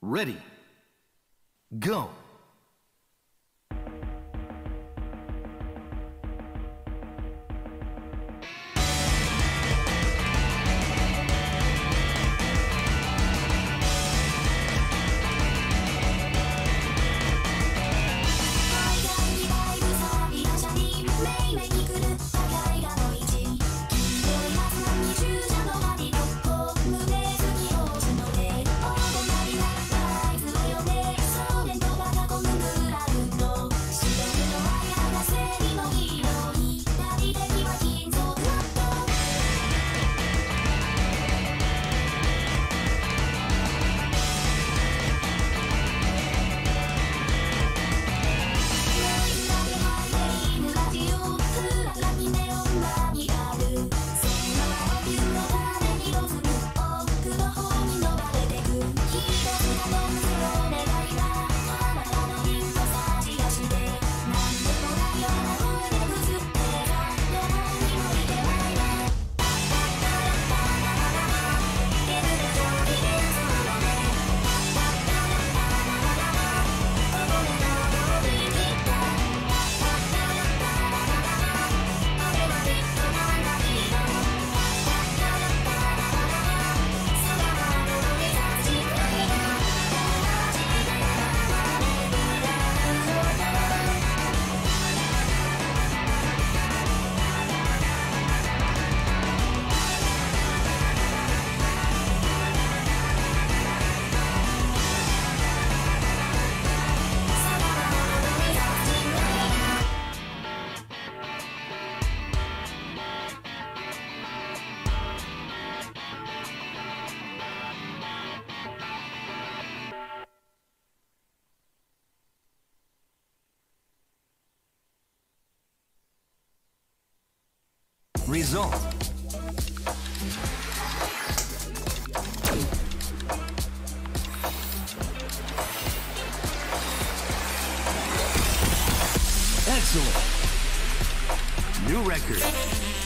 Ready. Go. Result. Excellent. New record.